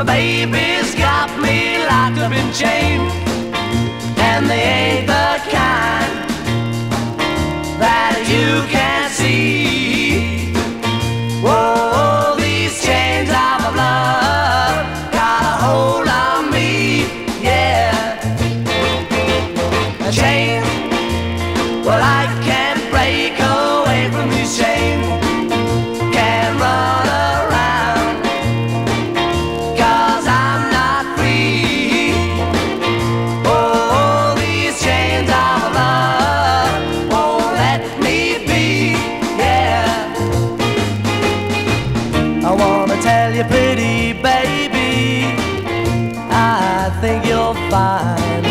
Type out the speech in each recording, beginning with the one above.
My baby's got me locked up in chains, and they ain't the kind that you can see. These chains of love got a hold on me, yeah. A chain, well I can't break you, pretty baby, I think you're fine.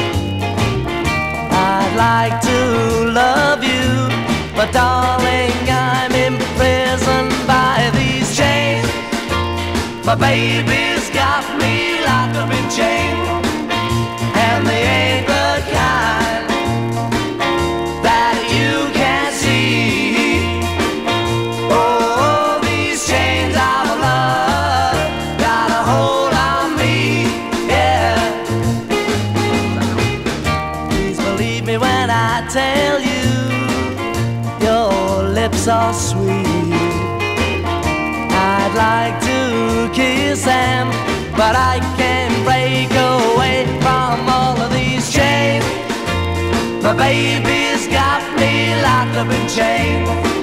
I'd like to love you, but darling, I'm imprisoned by these chains. My baby's got me locked up when I tell you your lips are sweet. I'd like to kiss them, but I can't break away from all of these chains. My baby's got me locked up in chains.